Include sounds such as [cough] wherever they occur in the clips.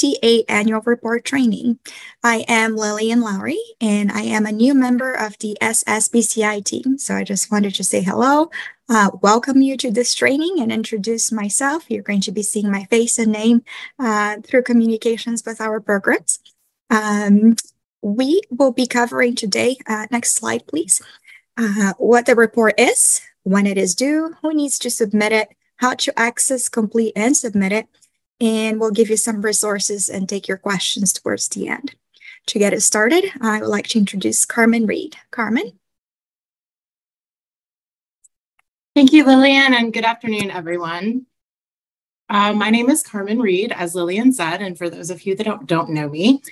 TA Annual Report Training. I am Lillian Lowry, and I am a new member of the SSBCI team. So I just wanted to say hello, uh, welcome you to this training, and introduce myself. You're going to be seeing my face and name uh, through communications with our programs. Um, we will be covering today, uh, next slide, please, uh, what the report is, when it is due, who needs to submit it, how to access, complete, and submit it, and we'll give you some resources and take your questions towards the end. To get it started, I would like to introduce Carmen Reed. Carmen? Thank you, Lillian, and good afternoon, everyone. Uh, my name is Carmen Reed, as Lillian said, and for those of you that don't, don't know me,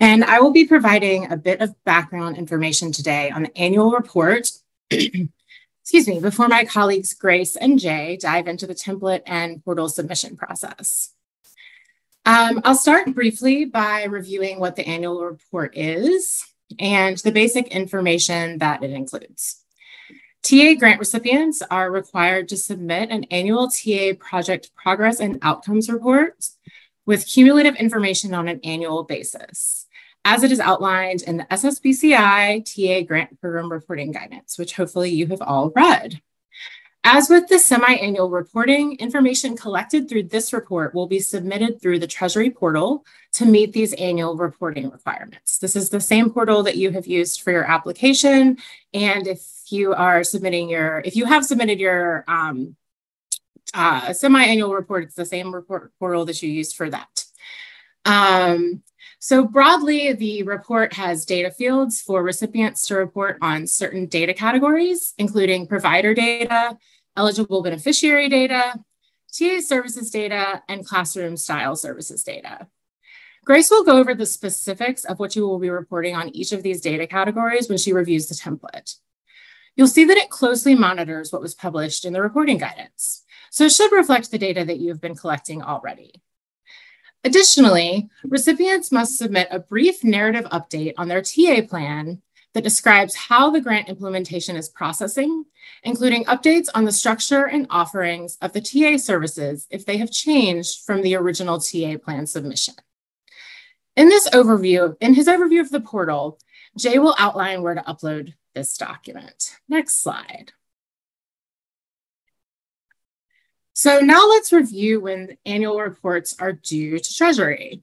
and I will be providing a bit of background information today on the annual report, [clears throat] excuse me, before my colleagues Grace and Jay dive into the template and portal submission process. Um, I'll start briefly by reviewing what the annual report is and the basic information that it includes. TA grant recipients are required to submit an annual TA project progress and outcomes report with cumulative information on an annual basis, as it is outlined in the SSBCI TA grant program reporting guidance, which hopefully you have all read. As with the semi-annual reporting, information collected through this report will be submitted through the Treasury portal to meet these annual reporting requirements. This is the same portal that you have used for your application. And if you are submitting your, if you have submitted your um, uh, semi-annual report, it's the same report portal that you used for that. Um, so broadly, the report has data fields for recipients to report on certain data categories, including provider data, eligible beneficiary data, TA services data, and classroom style services data. Grace will go over the specifics of what you will be reporting on each of these data categories when she reviews the template. You'll see that it closely monitors what was published in the reporting guidance, so it should reflect the data that you have been collecting already. Additionally, recipients must submit a brief narrative update on their TA plan that describes how the grant implementation is processing, including updates on the structure and offerings of the TA services if they have changed from the original TA plan submission. In this overview, in his overview of the portal, Jay will outline where to upload this document. Next slide. So now let's review when annual reports are due to Treasury.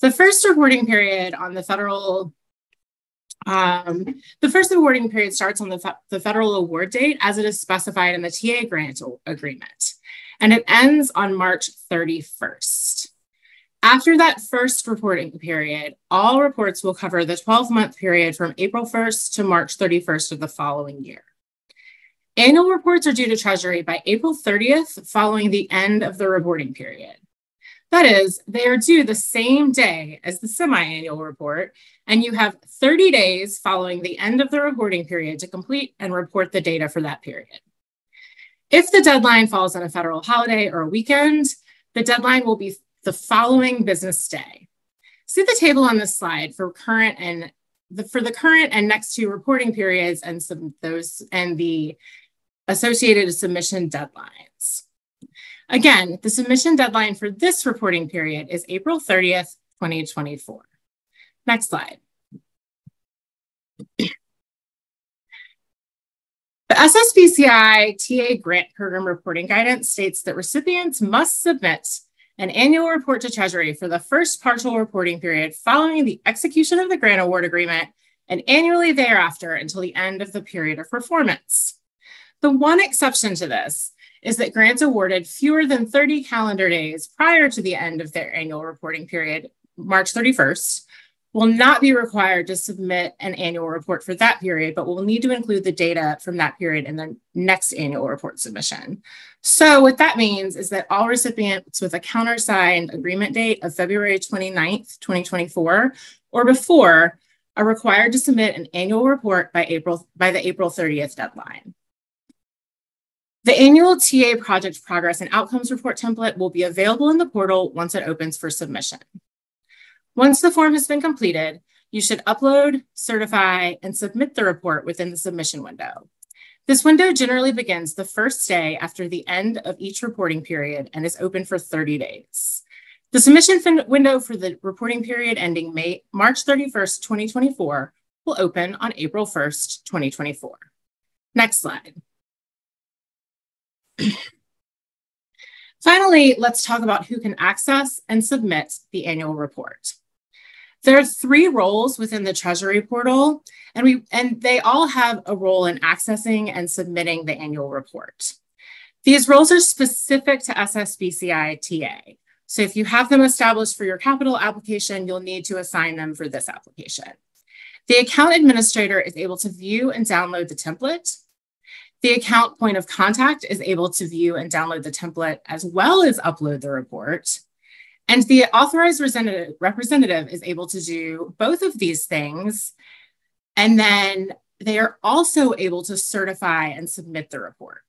The first reporting period on the federal, um, the first awarding period starts on the, fe the federal award date as it is specified in the TA grant agreement, and it ends on March 31st. After that first reporting period, all reports will cover the 12 month period from April 1st to March 31st of the following year. Annual reports are due to Treasury by April 30th following the end of the reporting period. That is, they are due the same day as the semi-annual report, and you have 30 days following the end of the reporting period to complete and report the data for that period. If the deadline falls on a federal holiday or a weekend, the deadline will be the following business day. See the table on this slide for current and the, for the current and next two reporting periods and some those and the associated submission deadlines. Again, the submission deadline for this reporting period is April 30th, 2024. Next slide. The SSBCI TA grant program reporting guidance states that recipients must submit an annual report to Treasury for the first partial reporting period following the execution of the grant award agreement and annually thereafter until the end of the period of performance. The one exception to this is that grants awarded fewer than 30 calendar days prior to the end of their annual reporting period, March 31st, will not be required to submit an annual report for that period, but will need to include the data from that period in the next annual report submission. So what that means is that all recipients with a countersigned agreement date of February 29th, 2024 or before are required to submit an annual report by April by the April 30th deadline. The annual TA project progress and outcomes report template will be available in the portal once it opens for submission. Once the form has been completed, you should upload, certify, and submit the report within the submission window. This window generally begins the first day after the end of each reporting period and is open for 30 days. The submission window for the reporting period ending May, March 31st, 2024 will open on April 1st, 2024. Next slide. Finally, let's talk about who can access and submit the annual report. There are three roles within the Treasury portal, and, we, and they all have a role in accessing and submitting the annual report. These roles are specific to SSBCI TA. So if you have them established for your capital application, you'll need to assign them for this application. The account administrator is able to view and download the template. The account point of contact is able to view and download the template as well as upload the report. And the authorized representative, is able to do both of these things. And then they are also able to certify and submit the report.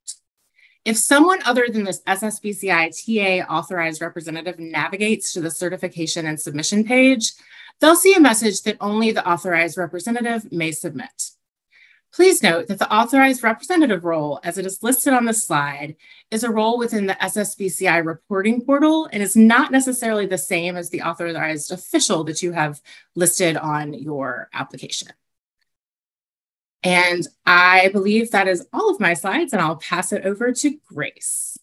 If someone other than this SSBCI TA authorized representative navigates to the certification and submission page, they'll see a message that only the authorized representative may submit. Please note that the authorized representative role, as it is listed on the slide, is a role within the SSBCI reporting portal and is not necessarily the same as the authorized official that you have listed on your application. And I believe that is all of my slides, and I'll pass it over to Grace.